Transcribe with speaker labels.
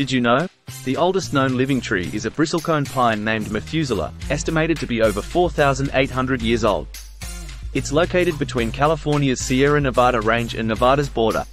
Speaker 1: Did you know? The oldest known living tree is a bristlecone pine named Methuselah, estimated to be over 4,800 years old. It's located between California's Sierra Nevada range and Nevada's border,